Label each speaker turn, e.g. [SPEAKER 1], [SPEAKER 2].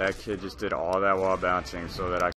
[SPEAKER 1] That kid just did all that while bouncing so that I